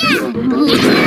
Ah!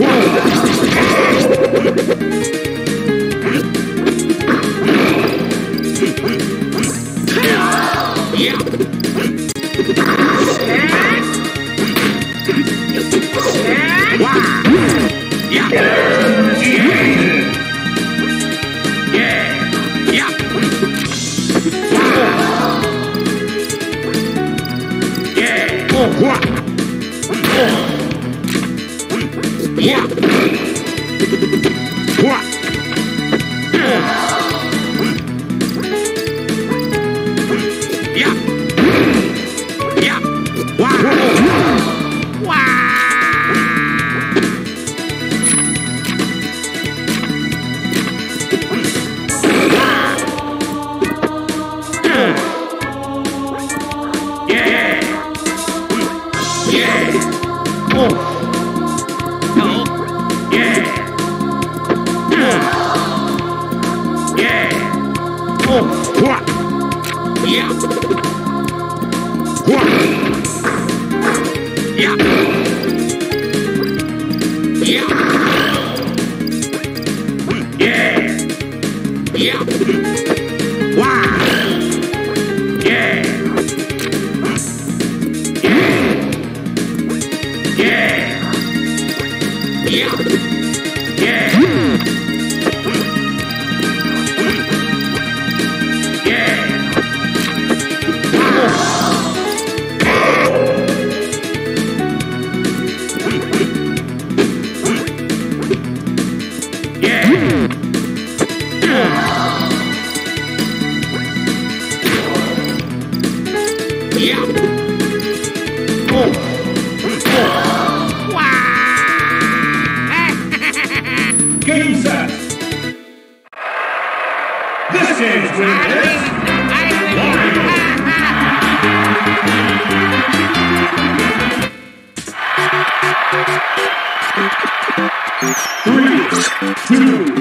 Yeah. Two,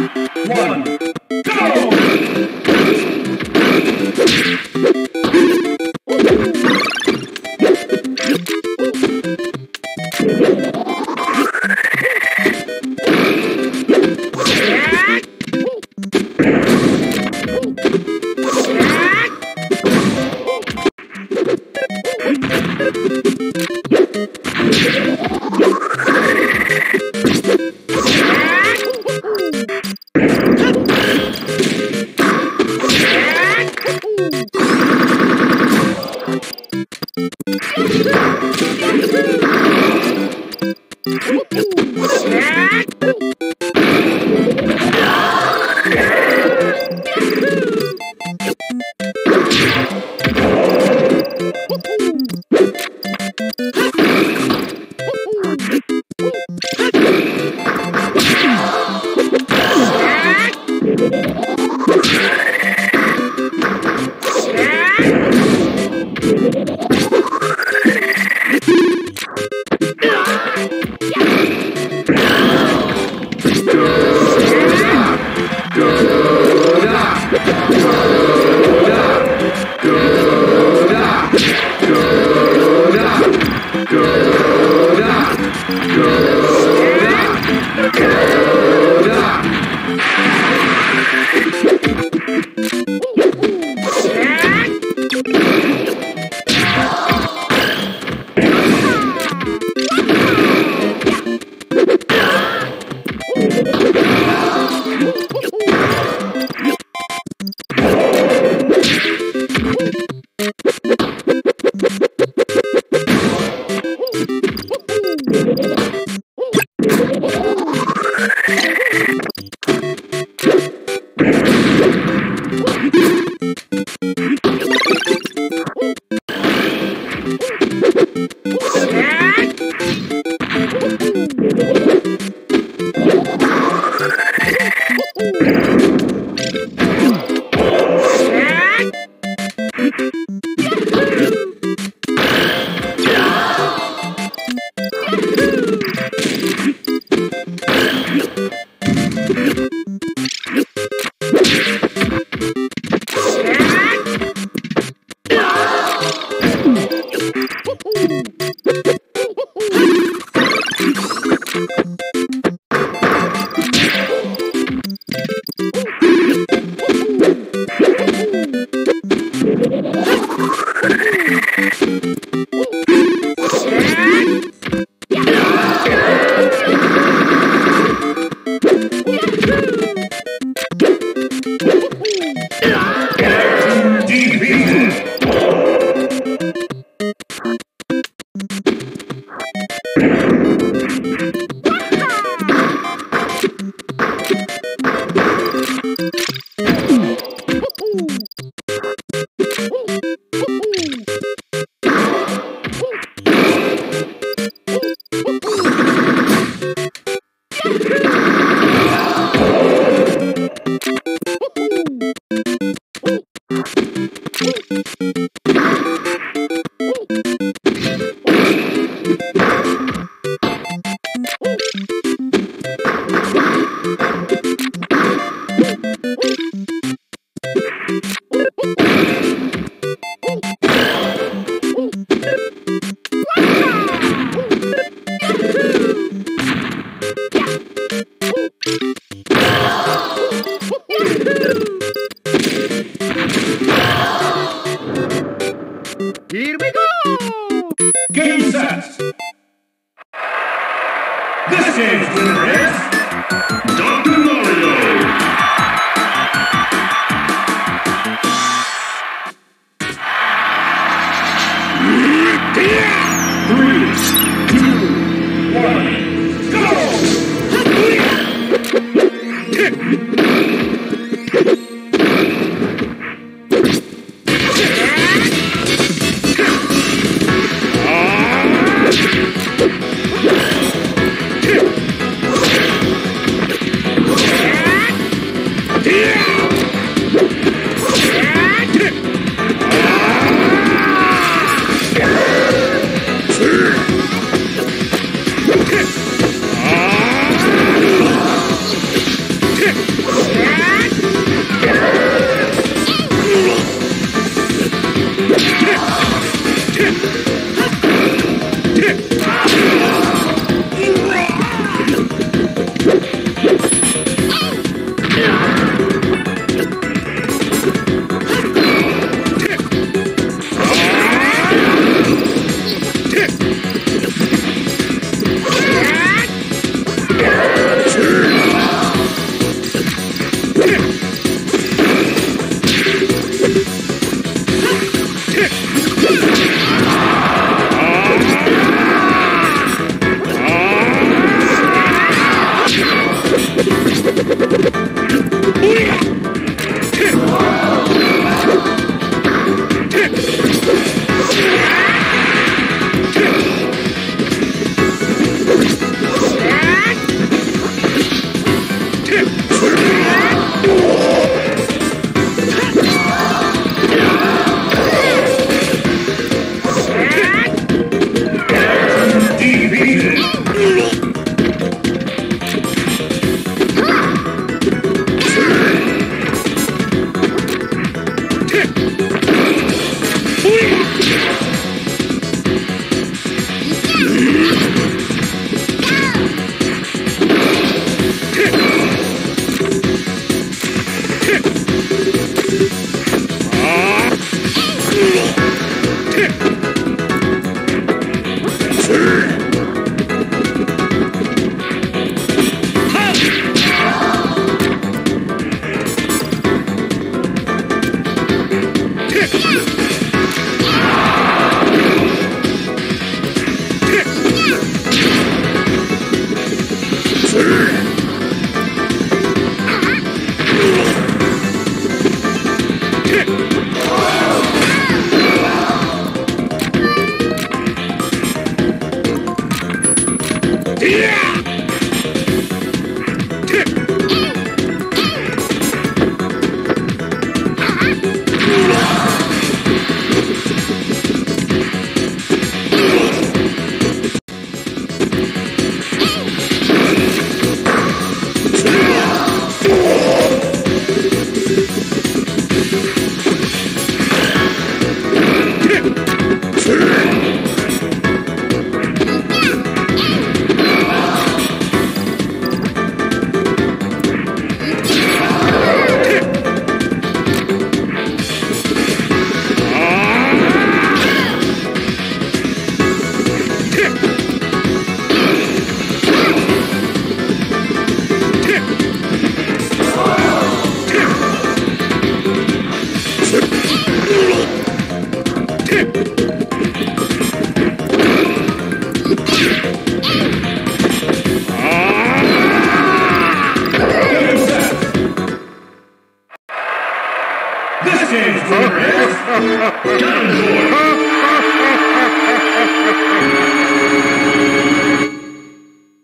Game set! This game's winner is...